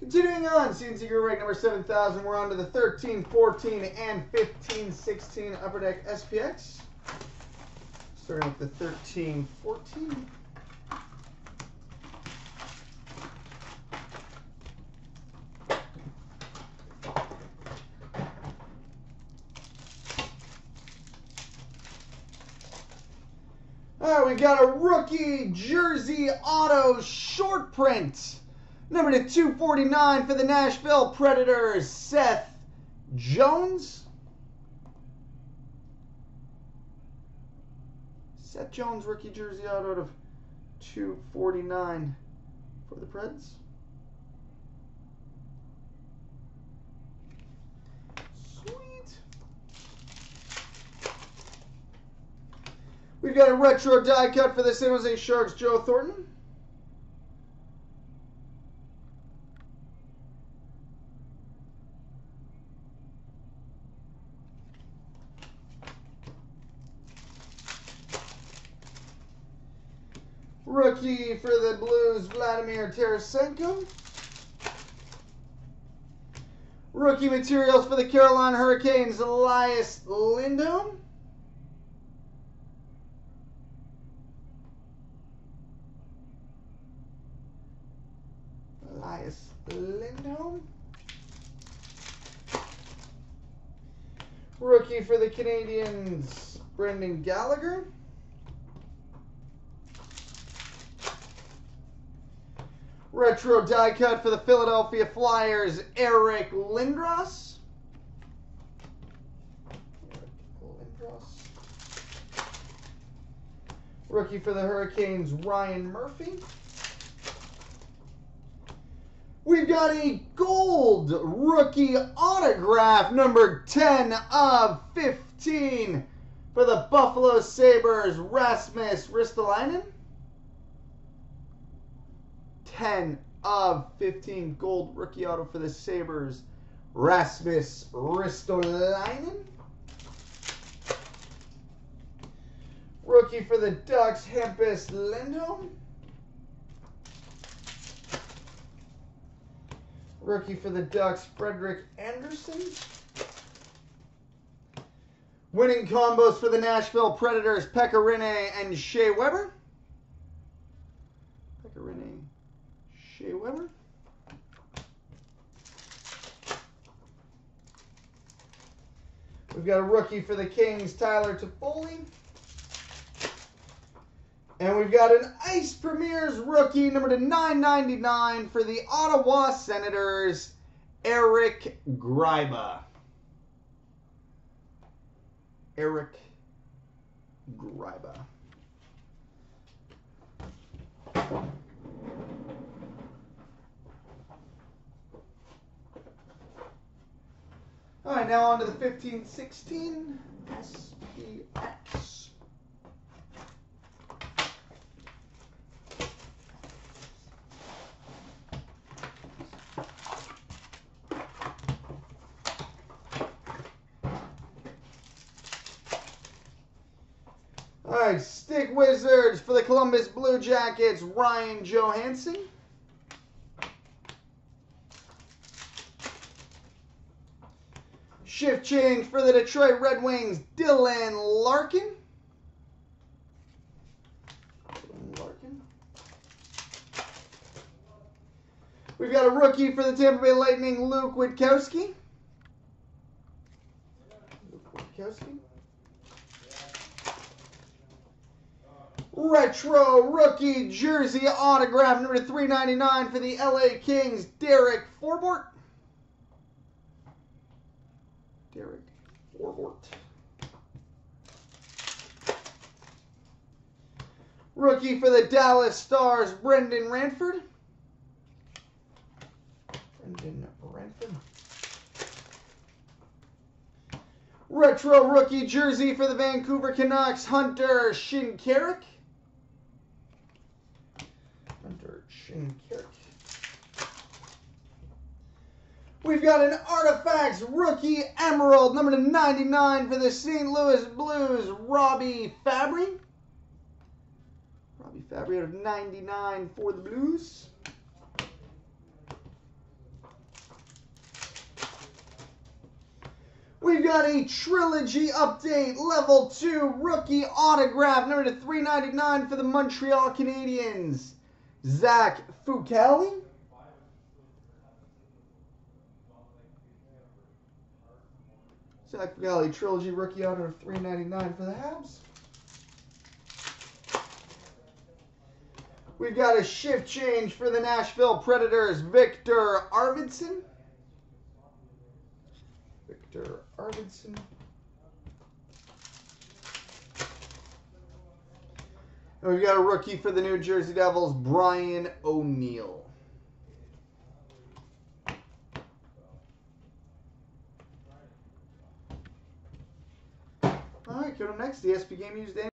Continuing on, CNC Group break number 7000. We're on to the 13, 14, and 15, 16 Upper Deck SPX. Starting with the 13, 14. All right, we got a rookie jersey auto short print. Number to 249 for the Nashville Predators, Seth Jones. Seth Jones, rookie jersey auto of 249 for the Preds. Sweet. We've got a retro die cut for the San Jose Sharks, Joe Thornton. Rookie for the Blues, Vladimir Tarasenko. Rookie materials for the Carolina Hurricanes, Elias Lindholm. Elias Lindholm. Rookie for the Canadiens, Brendan Gallagher. Retro die cut for the Philadelphia Flyers, Eric Lindros. Rookie for the Hurricanes, Ryan Murphy. We've got a gold rookie autograph, number 10 of 15 for the Buffalo Sabres, Rasmus Ristolainen. 10 of 15 gold rookie auto for the Sabres, Rasmus Ristolainen. Rookie for the Ducks, Hampus Lindholm. Rookie for the Ducks, Frederik Andersen. Winning combos for the Nashville Predators, Pekka Rinne and Shea Weber. Pekka Rinne, Shea Weber. We've got a rookie for the Kings, Tyler Toffoli. And we've got an Ice Premiers rookie, number to 999 for the Ottawa Senators, Eric Gryba. Eric Gryba. Now on to the 1516 SPX. All right, Stick Wizards for the Columbus Blue Jackets, Ryan Johansen. Shift change for the Detroit Red Wings, Dylan Larkin. Larkin. We've got a rookie for the Tampa Bay Lightning, Luke Witkowski. Luke Witkowski. Retro rookie jersey autograph number 399 for the LA Kings, Derek Forbort. Derek Forbort. Rookie for the Dallas Stars, Brendan Ranford. Brendan Ranford. Retro rookie jersey for the Vancouver Canucks, Hunter Shinkaruk. Hunter Shinkaruk. We've got an Artifacts Rookie Emerald, number to 99 for the St. Louis Blues, Robby Fabbri. Robby Fabbri out of 99 for the Blues. We've got a Trilogy Update Level 2 Rookie Autograph, number to 399 for the Montreal Canadiens, Zach Fucale. Zach Fucale, trilogy rookie auto of 399 for the Habs. We've got a shift change for the Nashville Predators, Viktor Arvidsson. Viktor Arvidsson. And we've got a rookie for the New Jersey Devils, Brian O'Neill. All right, go to next. The SP Game Used